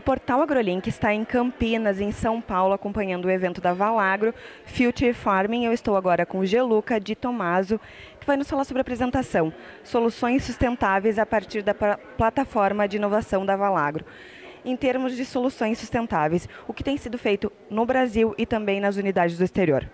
Portal AgroLink está em Campinas, em São Paulo, acompanhando o evento da Valagro Future Farming. Eu estou agora com o Geluca de Tomaso, que vai nos falar sobre a apresentação Soluções Sustentáveis a partir da plataforma de inovação da Valagro. Em termos de soluções sustentáveis, o que tem sido feito no Brasil e também nas unidades do exterior?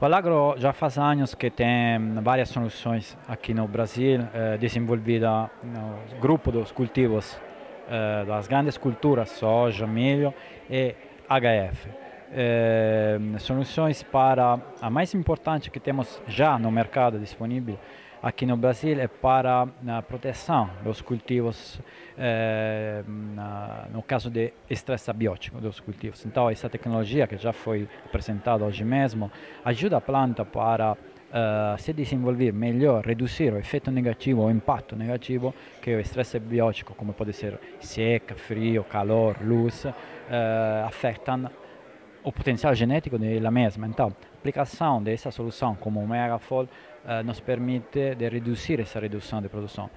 Valagro já faz anos que tem várias soluções aqui no Brasil, eh, desenvolvida no grupo dos cultivos eh, das grandes culturas, soja, milho e HF. Eh, soluções para a mais importante que temos já no mercado disponível aqui no Brasil é para a proteção dos cultivos, eh, na, no caso de estresse abiótico dos cultivos. Então, essa tecnologia que já foi apresentada hoje mesmo ajuda a planta para uh, se desenvolver melhor, reduzir o efeito negativo, o impacto negativo que o estresse biótico, como pode ser seca, frio, calor, luz, uh, afetam o potencial genético da mesma. Então, a aplicação dessa solução como o Megafol uh, nos permite de reduzir essa redução de produção.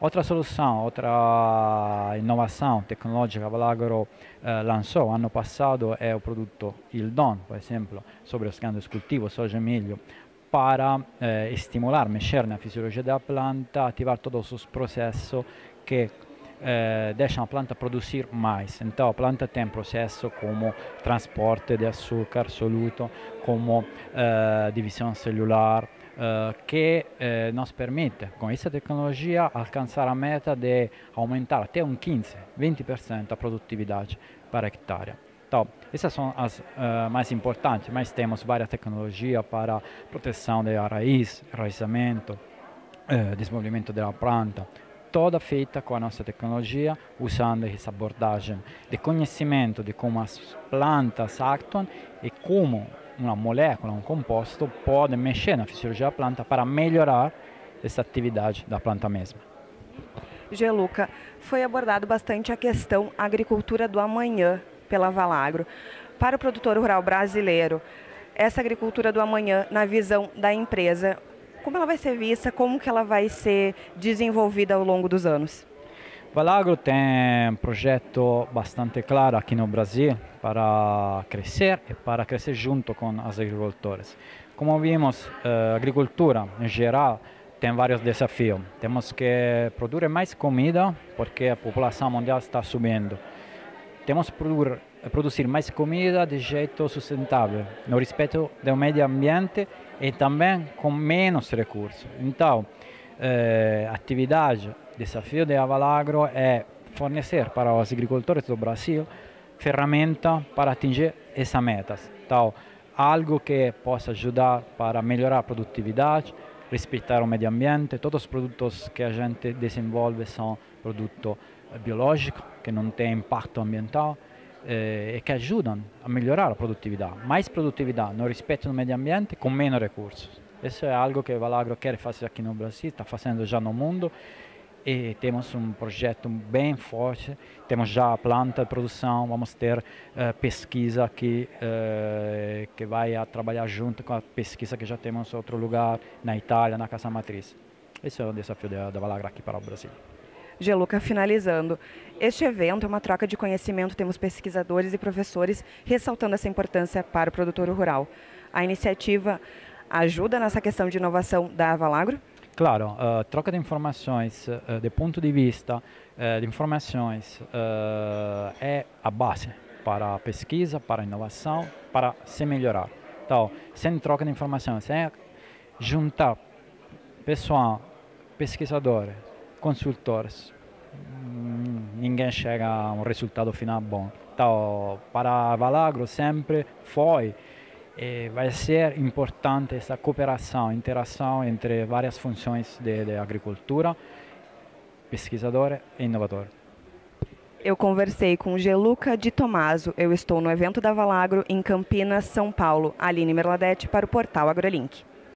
Outra solução, outra inovação tecnológica que Valagro eh, lançou ano passado é o produto Ildon, por exemplo, sobre os grandes cultivos, soja e milho, para eh, estimular, na fisiologia da planta, ativar todos os processos que eh, deixam a planta produzir mais. Então a planta tem processo como transporte de açúcar soluto, como eh, divisão celular, Uh, que uh, nos permite, com essa tecnologia, alcançar a meta de aumentar até um 15, 20% a produtividade para hectare. Então, essas são as uh, mais importantes, mas temos várias tecnologias para proteção da raiz, enraizamento, uh, desenvolvimento da planta, toda feita com a nossa tecnologia, usando essa abordagem de conhecimento de como as plantas atuam e como uma molécula, um composto, pode mexer na fisiologia da planta para melhorar essa atividade da planta mesma. Geluca, foi abordado bastante a questão agricultura do amanhã pela Valagro. Para o produtor rural brasileiro, essa agricultura do amanhã, na visão da empresa, como ela vai ser vista, como que ela vai ser desenvolvida ao longo dos anos? Valagro tem um projeto bastante claro aqui no Brasil para crescer e para crescer junto com os agricultores. Como vimos, a agricultura em geral tem vários desafios. Temos que produzir mais comida porque a população mundial está subindo temos que produzir, mais comida de jeito sustentável, no respeito do meio ambiente e também com menos recursos. Então, eh, atividade, desafio da Avalagro é fornecer para os agricultores do Brasil ferramentas para atingir essa meta. Então, algo que possa ajudar para melhorar a produtividade, respeitar o meio ambiente. Todos os produtos que a gente desenvolve são produtos biológicos, que não têm impacto ambiental eh, e que ajudam a melhorar a produtividade. Mais produtividade no respeito do meio ambiente com menos recursos. Isso é algo que o Valagro quer fazer aqui no Brasil, está fazendo já no mundo e temos um projeto bem forte, temos já a planta de produção, vamos ter uh, pesquisa aqui uh, que vai a trabalhar junto com a pesquisa que já temos em outro lugar, na Itália, na Casa Matriz. Esse é o desafio da, da Valagra aqui para o Brasil. Geluca, finalizando. Este evento é uma troca de conhecimento, temos pesquisadores e professores ressaltando essa importância para o produtor rural. A iniciativa ajuda nessa questão de inovação da Avalagro? Claro, uh, troca de informações, uh, de ponto de vista uh, de informações é a base para a pesquisa, para a inovação, para se melhorar. Então, sem troca de informações, sem juntar pessoal, pesquisadores, consultores, ninguém chega a um resultado final bom. Então, para Valagro sempre foi e vai ser importante essa cooperação, interação entre várias funções de, de agricultura, pesquisador e inovador. Eu conversei com Geluca de Tomaso. Eu estou no evento da Valagro em Campinas, São Paulo. Aline Merladete para o portal AgroLink.